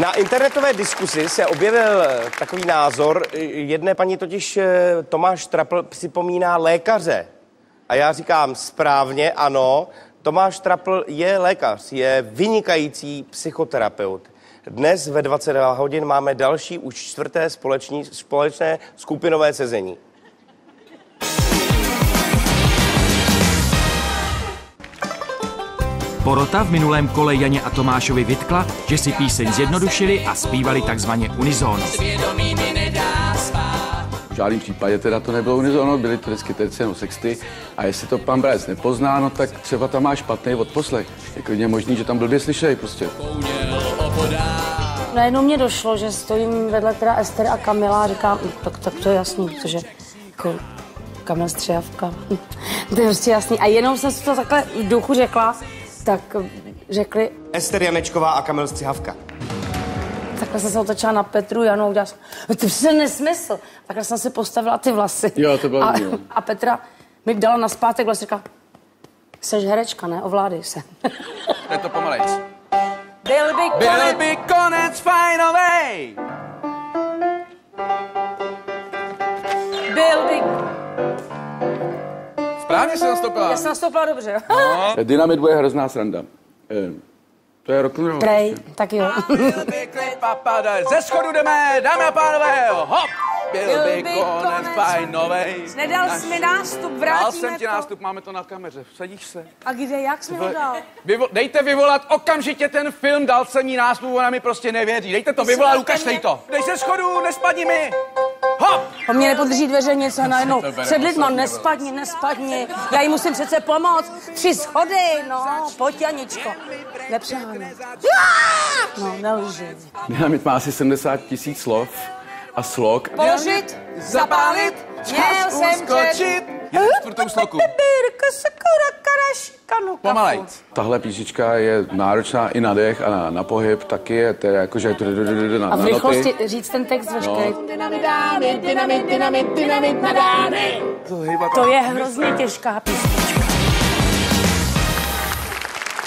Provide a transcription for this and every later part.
Na internetové diskusi se objevil eh, takový názor, eh, jedné paní totiž eh, Tomáš Trapl připomíná lékaře. A já říkám správně, ano, Tomáš Trapl je lékař, je vynikající psychoterapeut. Dnes ve 22 hodin máme další už čtvrté společní, společné skupinové sezení. Porota v minulém kole Janě a Tomášovi vytkla, že si píseň zjednodušili a zpívali takzvaně unizóno. V žádném případě teda to nebylo unizono, byly to vždycky terciano sexty a jestli to pan Brajec nepozná, no tak třeba tam má špatný odposlech. Je klidně možný, že tam blbě slyšej prostě. Najednou mě došlo, že stojím vedle teda Ester a Kamila a říkám, "No, tak, tak to je jasný, protože jako Kamil Střijavka, to je prostě jasný. A jenom jsem si to takhle v duchu řekla, tak řekli, Ester Janečková a Kamil Střihavka. takhle jsem se otočila na Petru, Janu, udělala jsem, "No to je nesmysl. Takhle jsem si postavila ty vlasy. Jo, to bylo a, jo. a Petra mi dala na zpátek vlasy, říkala, jsi herečka, ne? Ovládej se. Je to pomalejc. Byl by Byl by konec fajnovej! Správně se nastoupila. Já jsem nastoupila dobře, jo? Dynamit bude hrozná sranda. Eh, to je rock'n'roll. Prej, tak jo. Byl. Ze schodu jdeme, dámy a pánové, hop! Byl by konec fajnovej. Nedal jsi mi nástup, Dal vrátíme jsem ti to. nástup, máme to na kameře. Vsadíš se? A kde, jak jsi mi ho dal? Vyvo- dejte vyvolat okamžitě ten film, dal jsem jí nástup, ona mi prostě nevěří. Dejte to vyvolat, ukažte jí to. Dej se schodu, nespadni mi. Hop! Po mně nepodrží dveře něco najednou. to bere Před lidma, nespadni, nespadni. Já jí musím přece pomoct. Tři schody, no, pojď Janičko. Nepřehánej. No, nelži. Dynamit má asi 70 tisíc slov a slok. Položit, Zapálit, Měl čas jsem uskočit. Je čtvrtou sloku. Pomalejc. Tahle písnička je náročná i na dech a na, na pohyb, taky je teda jakože na, A v rychlosti říct ten text veškerý. No. To je hrozně těžká písnička.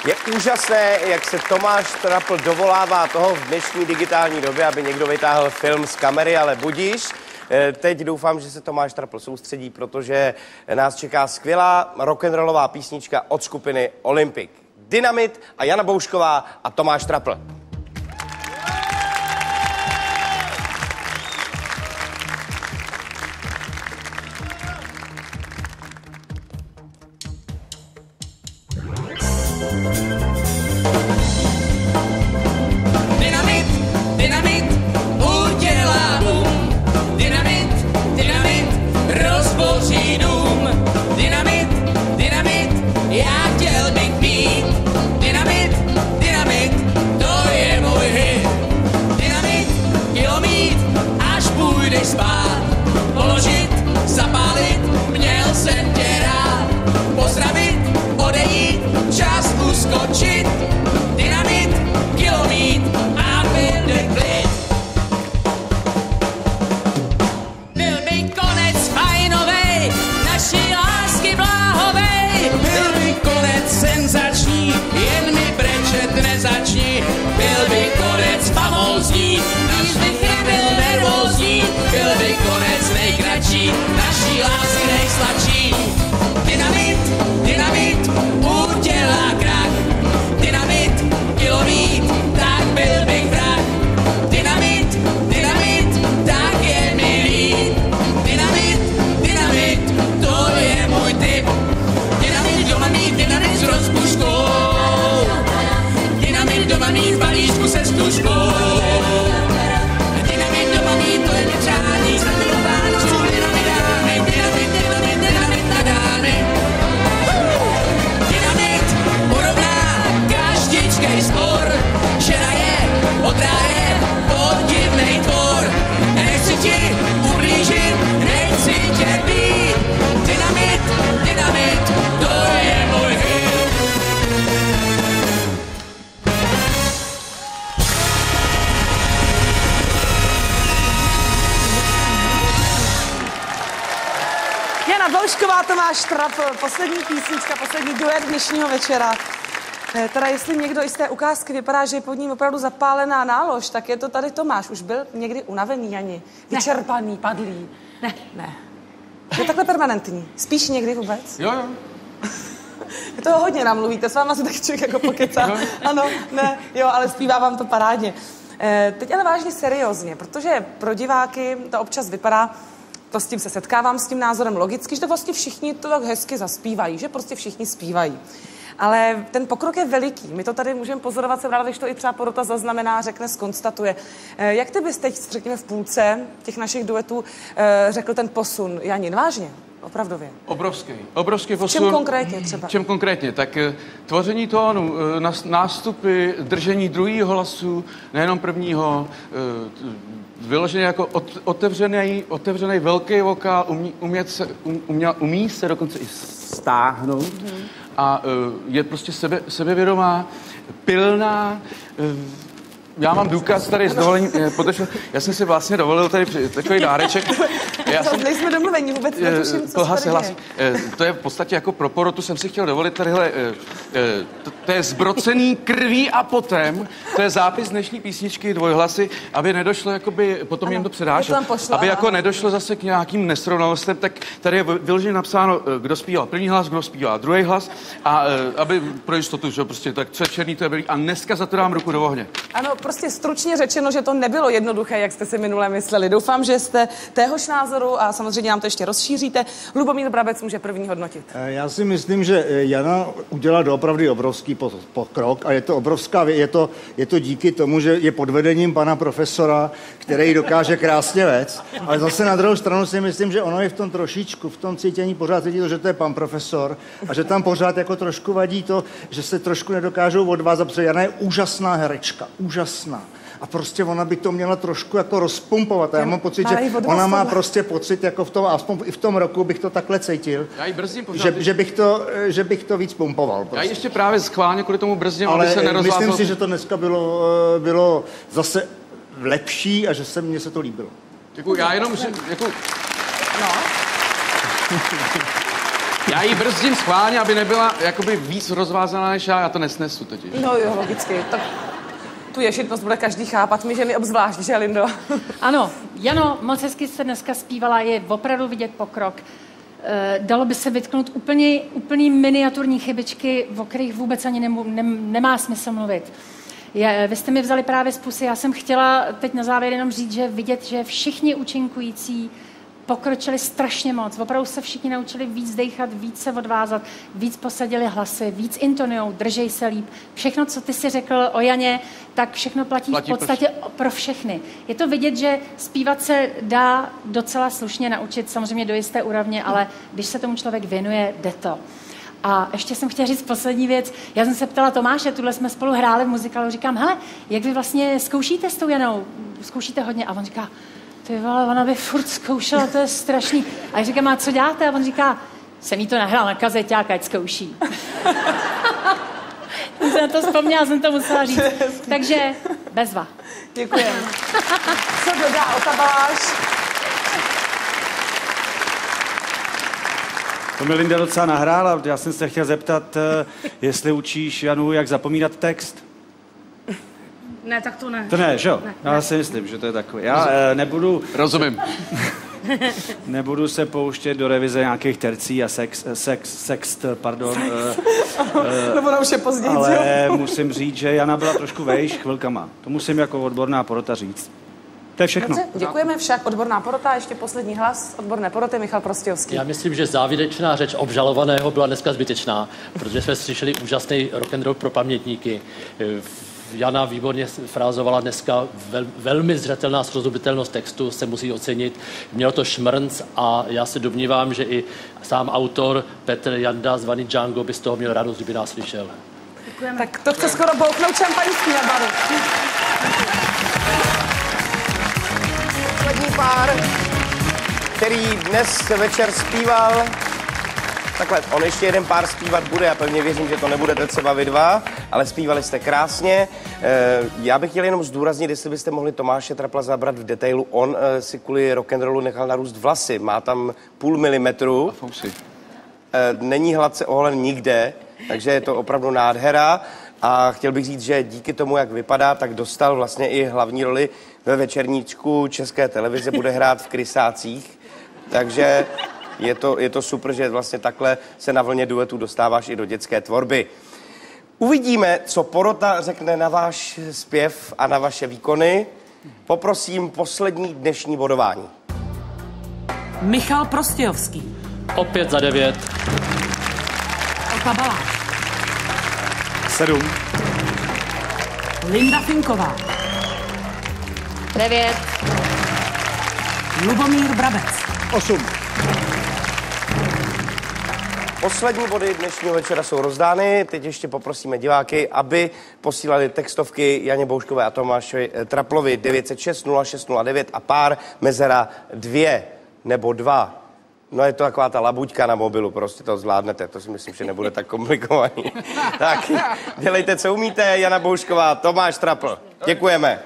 Je úžasné, jak se Tomáš Trapl dovolává toho v dnešní digitální době, aby někdo vytáhl film z kamery, ale budíš. Eh, Teď doufám, že se Tomáš Trapl soustředí, protože nás čeká skvělá rock'n'rollová písnička od skupiny Olympic. Dynamit a Jana Boušková a Tomáš Trapl. Dynamit, uskočit. Dynamit, kilomít a byl klid. Byl by konec fajnovej, naší lásky bláhovej. Byl by konec senzační, jen mi brečet nezační. Byl by konec famózní, náš bych nebyl nervózní. Byl by konec nejkratší, Jana Boušková, Tomáš Trapl, poslední písnička, poslední duet dnešního večera. Eh, Teda jestli někdo i z té ukázky vypadá, že je pod ním opravdu zapálená nálož, tak je to tady Tomáš. Už byl někdy unavený, Jani? Vyčerpaný, padlý? Ne. Ne. Je takhle permanentní. Spíš někdy vůbec? Jo, jo. Vy toho hodně namluvíte, s váma se tak člověk jako pokecá. Ano, ne, jo, ale zpívá vám to parádně. Eh, teď ale vážně seriózně, protože pro diváky to občas vypadá, to s tím se setkávám s tím názorem logicky, že to vlastně všichni to tak hezky zaspívají, že prostě všichni zpívají. Ale ten pokrok je veliký. My to tady můžeme pozorovat, jsem ráda, když to i třeba porota zaznamená, řekne, skonstatuje. Eh, Jak ty bys teď, řekněme, v půlce těch našich duetů eh, řekl ten posun? Janin, vážně, opravdově. Obrovský, obrovský V posun. čem konkrétně třeba? V čem konkrétně? Tak eh, tvoření tónu, nástupy, držení druhého hlasu, nejenom prvního, vyloženě jako ot- otevřený, otevřený velký vokál, umí, umět se, um, uměl, umí se dokonce i stáhnout a eh, je prostě sebe, sebevědomá, pilná, eh, já mám důkaz tady s dovolením, eh, podešel, já jsem si vlastně dovolil tady takový dáreček. Já To jsem, nejsme domluvení, vůbec netuším, co se. Eh, To je v podstatě jako pro porotu jsem si chtěl dovolit tadyhle, to, to je zbrocený krví a potem, to je zápis dnešní písničky dvojhlasy, aby nedošlo, jakoby, potom jim to pošlo, aby ano, jako ano. nedošlo zase k nějakým nesrovnalostem, tak tady je vyloženě napsáno, eh, kdo zpívá první hlas, kdo zpívá druhý hlas a eh, aby pro jistotu, že prostě tak co je černý, to je bílý a dneska za to dám ruku do ohně. Ano, prostě stručně řečeno, že to nebylo jednoduché, jak jste si minule mysleli. Doufám, že jste téhož názoru a samozřejmě nám to ještě rozšíříte. Lubomír Brabec může první hodnotit. Eh, Já si myslím, že Jana udělala doopravdy obrovský po- pokrok a je to obrovská, je to, je to díky tomu, že je pod vedením pana profesora, který dokáže krásně vést. Ale zase na druhou stranu si myslím, že ono je v tom trošičku, v tom cítění pořád cítí to, že to je pan profesor a že tam pořád jako trošku vadí to, že se trošku nedokážou odvázat, protože Jana je úžasná herečka, úžasná. A prostě ona by to měla trošku jako rozpumpovat. A já mám pocit, že ona má prostě pocit, jako v tom, aspoň i v tom roku bych to takhle cítil, Já ji brzdím pořád. že, že, bych to, eh, že bych to víc pumpoval. Já Prostě. ještě právě schválně kvůli tomu brzdím, Ale aby se eh, nerozvázal. myslím si, že to dneska bylo, eh, bylo zase lepší a že se mně se to líbilo. Jako, já jenom, že, jako, No, já ji brzdím schválně, aby nebyla jakoby víc rozvázaná než já, já to nesnesu totiž. no jo, logicky. Tak tu ješitnost bude každý chápat, my ženy obzvlášť, že Lindo? Ano, Jano, moc hezky jste dneska zpívala, je opravdu vidět pokrok. Eh, Dalo by se vytknout úplně, úplně miniaturní chybičky, o kterých vůbec ani nemu, nem, nemá smysl mluvit. Je, vy jste mi vzali právě z pusy, já jsem chtěla teď na závěr jenom říct, že vidět, že všichni účinkující pokročili strašně moc. Opravdu se všichni naučili víc dejchat, víc se odvázat, víc posadili hlasy, víc intonujou, držej se líp. Všechno, co ty si řekl o Janě, tak všechno platí, Platí v pro podstatě pro všechny. Je to vidět, že zpívat se dá docela slušně naučit, samozřejmě do jisté úrovně, ale když se tomu člověk věnuje, jde to. A ještě jsem chtěla říct poslední věc. Já jsem se ptala Tomáše, tuhle jsme spolu hráli v muzikálu, říkám, hele, jak vy vlastně zkoušíte s tou Janou? Zkoušíte hodně? A on říká, ty vole, ona by furt zkoušela, to je strašný. A já říkám, a co děláte? A on říká, jsem jí to nahrál na kazeťák, ať zkouší. jsem na to vzpomněla, jsem to musela říct. Takže bezva. Děkujeme. Co dodá Otabáš? To mi Linda docela nahrála. Já jsem se chtěl zeptat, eh, jestli učíš Janu, jak zapomínat text. Ne, tak to ne. To ne, že jo? Ne, Já si myslím, že to je takové. Já eh, nebudu, Rozumím. nebudu se pouštět do revize nějakých tercí a sex, eh, sex, sext, pardon, eh, Nebo už je později, jo? ale musím říct, že Jana byla trošku vejš chvilkama. To musím jako odborná porota říct. To je všechno. Dobře, děkujeme však. Odborná porota, ještě poslední hlas odborné poroty Michal Prostějovský. Já myslím, že závěrečná řeč obžalovaného byla dneska zbytečná, protože jsme slyšeli úžasný rock and roll pro pamětníky. Jana výborně frázovala dneska, vel, velmi zřetelná srozumitelnost textu se musí ocenit. Mělo to šmrnc a já se domnívám, že i sám autor Petr Janda zvaný Django by z toho měl radost, kdyby nás slyšel. Tak to chce skoro bouknout na baru. poslední pár, který dnes večer zpíval. Takhle, on ještě jeden pár zpívat bude, já pevně věřím, že to nebudete třeba vy dva, ale zpívali jste krásně. Eh, Já bych chtěl jenom zdůraznit, jestli byste mohli Tomáše Trapla zabrat v detailu. On eh, si kvůli rock'n'rollu nechal narůst vlasy, má tam půl milimetru. Fousy. Eh, Není hladce oholen nikde, takže je to opravdu nádhera. A chtěl bych říct, že díky tomu, jak vypadá, tak dostal vlastně i hlavní roli ve večerníčku České televize, bude hrát v Krysácích. Takže je to, je to super, že vlastně takhle se na vlně duetu dostáváš i do dětské tvorby. Uvidíme, co porota řekne na váš zpěv a na vaše výkony. Poprosím poslední dnešní bodování. Michal Prostějovský. Opět za devět. Oka Baláš. Sedm. Linda Finková. Devět. Lubomír Brabec. Osm. Poslední body dnešního večera jsou rozdány. Teď ještě poprosíme diváky, aby posílali textovky Janě Bouškové a Tomášovi eh, Traplovi 906 0609 a pár mezera dvě nebo dva. No je to taková ta labuťka na mobilu, prostě to zvládnete, to si myslím, že nebude tak komplikovaný. tak dělejte, co umíte, Jana Boušková, Tomáš Trapl. Děkujeme.